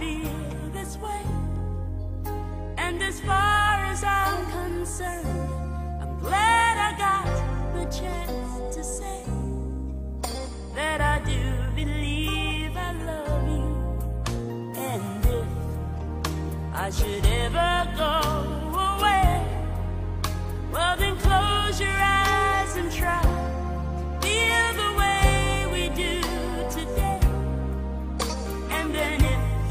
feel this way. And as far as I'm concerned, I'm glad I got the chance to say that I do believe I love you. And if I should ever go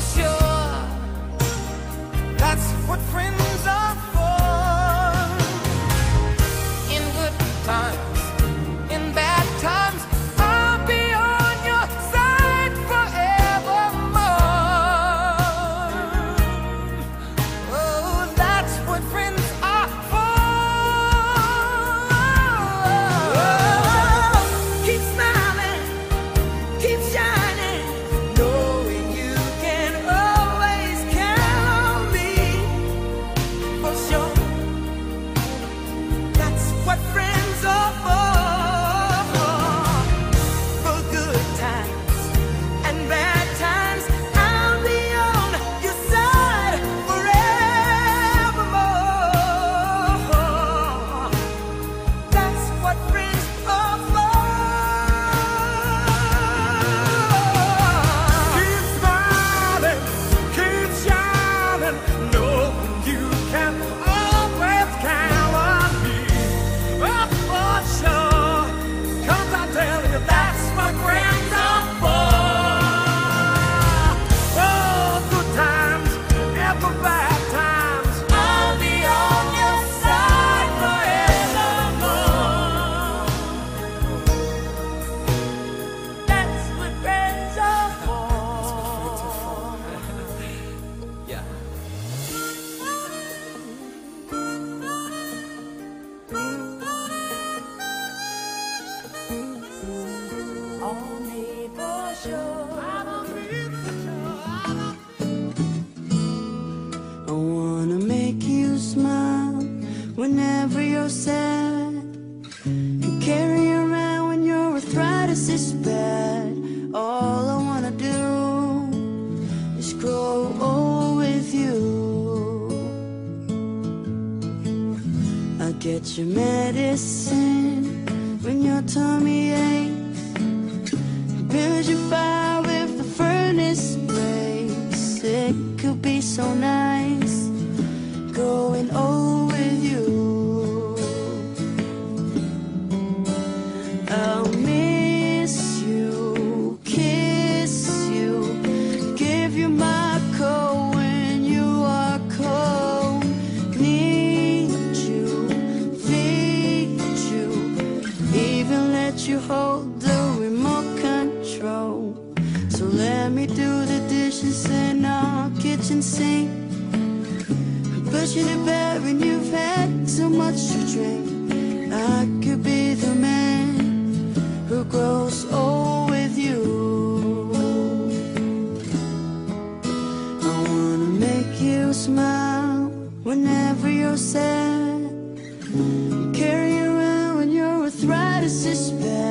For sure, that's what friends whenever you're sad and carry you around when your arthritis is bad. All I wanna do is grow old with you. I get your medicine when your tummy aches. Build your fire if the furnace breaks. It could be so nice going old with you. I'll miss you, kiss you, give you my coat when you are cold. Need you, feed you, even let you hold the remote control. So let me do the dishes in our kitchen sink. I'm pushing it back when you've had so much to drink. I could be the man who grows old with you. I wanna make you smile whenever you're sad. Carry around when your arthritis is bad.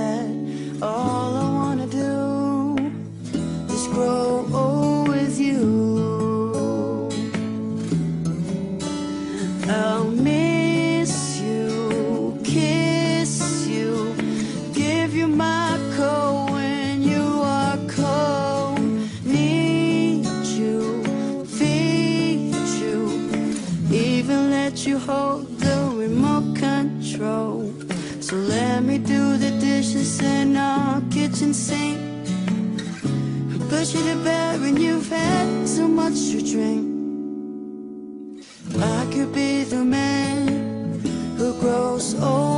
Push you to bed when you've had so much to drink. I could be the man who grows old.